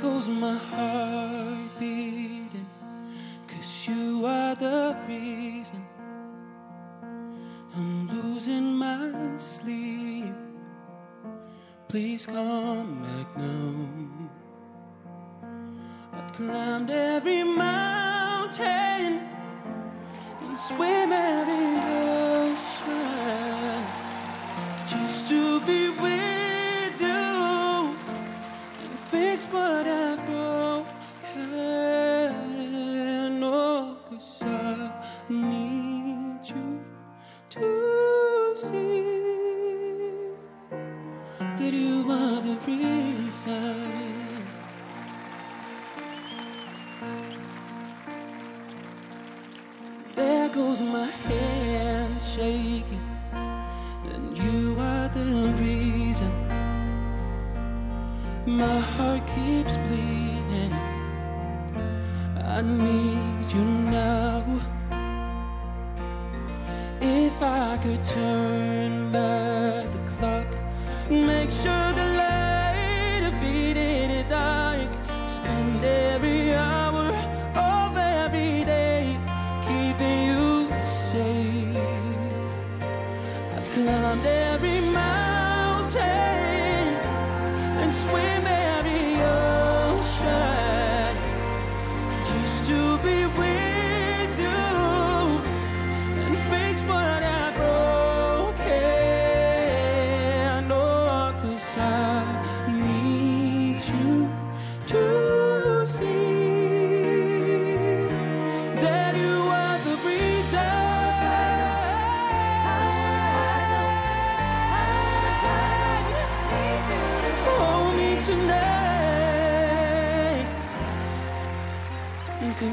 goes my heart beating. Cause you are the reason I'm losing my sleep. Please come back now. I've climbed every I to see that you are the reason. There goes my hand shaking, and you are the reason. My heart keeps bleeding. I need you now. If I could turn to be with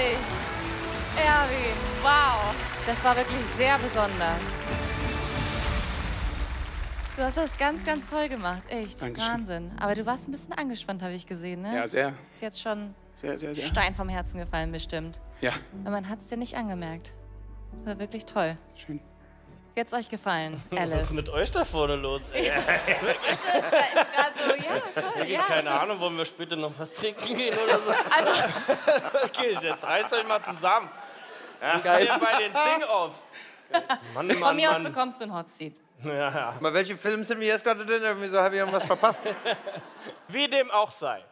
Unglaublich. Erwin, wow. Das war wirklich sehr besonders. Du hast das ganz, ganz toll gemacht. Echt. Dankeschön. Wahnsinn. Aber du warst ein bisschen angespannt, habe ich gesehen, ne? Ja, sehr. Ist jetzt schon Sehr, sehr, sehr. Stein vom Herzen gefallen, bestimmt. Ja, Aber man hat es dir nicht angemerkt. Das war wirklich toll. schön. Wie hat's euch gefallen, Was Alice? ist mit euch da vorne los? Ey? Gerade so, ja. Geht Ja, keine Ahnung, wollen wir später noch was trinken gehen oder so? Also, Okay, jetzt reißt euch mal zusammen. Ja, Geil. bei den Sing-Offs. Mann, Mann, von mir aus Mann. bekommst du einen Hot Seat. Ja, ja. Bei welchem Film sind wir jetzt gerade drin? Wieso habe ich irgendwas verpasst? Wie dem auch sei.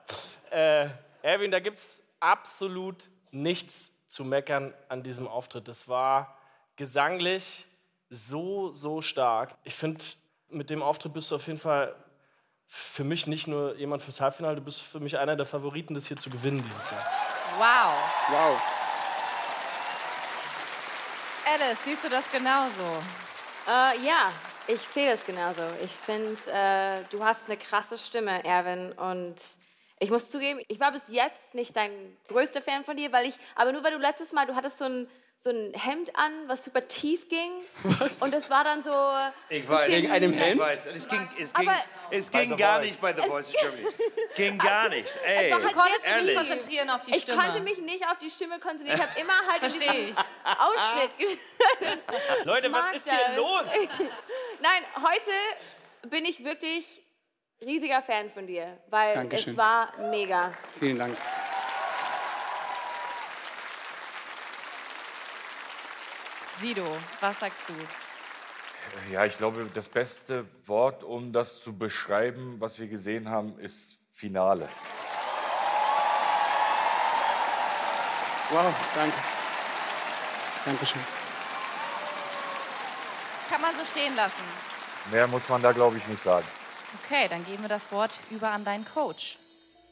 Äh, Erwin, da gibt's absolut nichts zu meckern an diesem Auftritt. Das war gesanglich so, so stark. Ich finde, mit dem Auftritt bist du auf jeden Fall für mich nicht nur jemand fürs Halbfinale, du bist für mich einer der Favoriten, das hier zu gewinnen dieses Jahr. Wow. Wow. Alice, siehst du das genauso? Äh, ja, ich sehe das genauso. Ich finde, äh, du hast eine krasse Stimme, Erwin. Und ich muss zugeben, ich war bis jetzt nicht dein größter Fan von dir, weil ich, aber nur weil du letztes Mal, du hattest so ein, so ein Hemd an, was super tief ging. Was? Und es war dann so. Ich weiß. Wegen einem Ich Hemd? weiß. Es ging, es ging, es ging The gar Voice. nicht bei The Voice Germany. Ging gar nicht. Ey, Es war Du halt konntest dich nicht ehrlich. konzentrieren auf die Ich Stimme. konnte mich nicht auf die Stimme konzentrieren. Ich habe immer halt diesem Ausschnitt. Leute, was ist hier das. los? Nein, heute bin ich wirklich riesiger Fan von dir, weil Dankeschön. es war mega. Vielen Dank. Sido, was sagst du? Ja, ich glaube, das beste Wort, um das zu beschreiben, was wir gesehen haben, ist Finale. Wow, danke. Dankeschön. Kann man so stehen lassen. Mehr muss man da, glaube ich, nicht sagen. Okay, dann geben wir das Wort über an deinen Coach.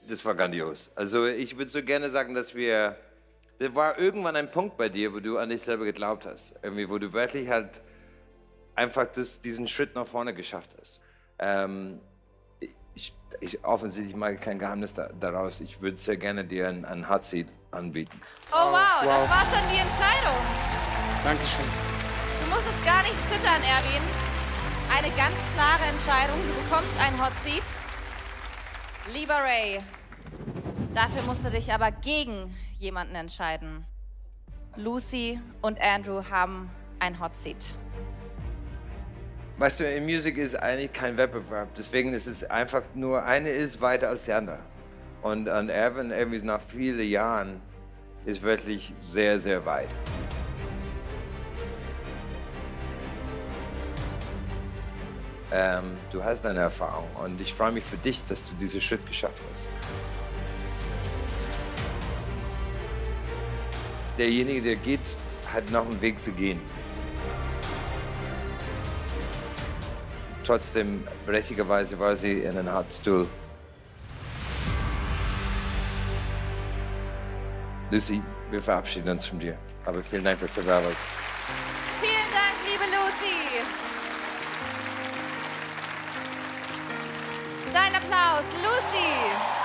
Das war grandios. Also ich würde so gerne sagen, dass wir... Da war irgendwann ein Punkt bei dir, wo du an dich selber geglaubt hast. Irgendwie, wo du wirklich halt einfach das, diesen Schritt nach vorne geschafft hast. Ähm, ich, ich offensichtlich mache kein Geheimnis da, daraus. Ich würde sehr gerne dir ein, ein Hot Seat anbieten. Oh wow, das war schon die Entscheidung. Dankeschön. Du musstest gar nicht zittern, Erwin. Eine ganz klare Entscheidung. Du bekommst ein Hot Seat. Lieber Ray, dafür musst du dich aber gegen jemanden entscheiden. Lucy und Andrew haben ein Hot Seat. Weißt du, in Musik ist eigentlich kein Wettbewerb. Deswegen ist es einfach nur, eine ist weiter als die andere. Und, und Evan, irgendwie nach vielen Jahren, ist wirklich sehr, sehr weit. Ähm, du hast eine Erfahrung und ich freue mich für dich, dass du diesen Schritt geschafft hast. Derjenige, der geht, hat noch einen Weg zu gehen. Trotzdem, berechtigerweise war sie in einem Hartstuhl. Lucy, wir verabschieden uns von dir. Aber vielen Dank, dass du da warst. Vielen Dank, liebe Lucy. Dein Applaus, Lucy.